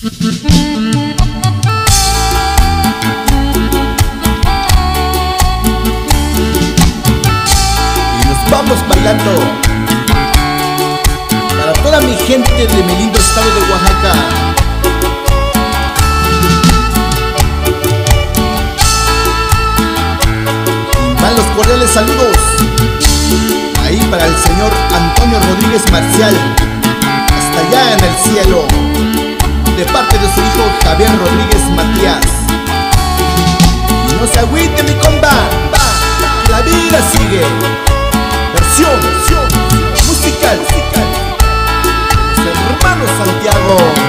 Y nos vamos bailando para toda mi gente de mi lindo estado de Oaxaca. Van los cordiales saludos. Ahí para el señor Antonio Rodríguez Marcial, hasta allá en el cielo, Santiago.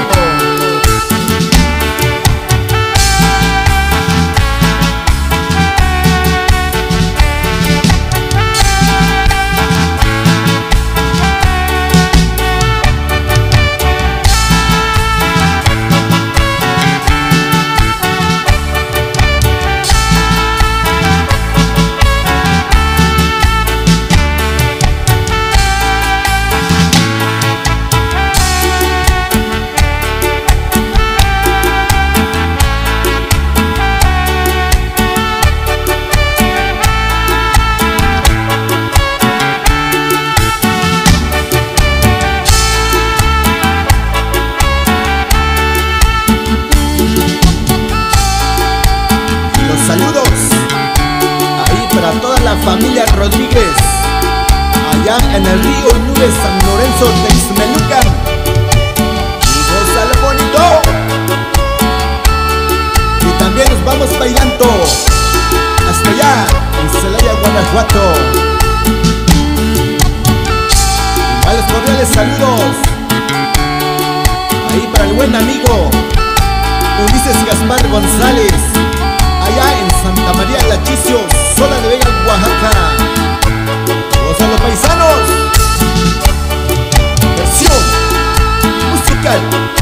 Para toda la familia Rodríguez, allá en el río Nubes San Lorenzo de Xmelucan. Y bonito. Y también nos vamos bailando hasta allá en Celaya, Guanajuato. A los cordiales saludos ahí para el buen amigo Ulises Gaspar González allá en Santa María Lachicio, Sola de Vega, Oaxaca. Todos los paisanos. Versión musical.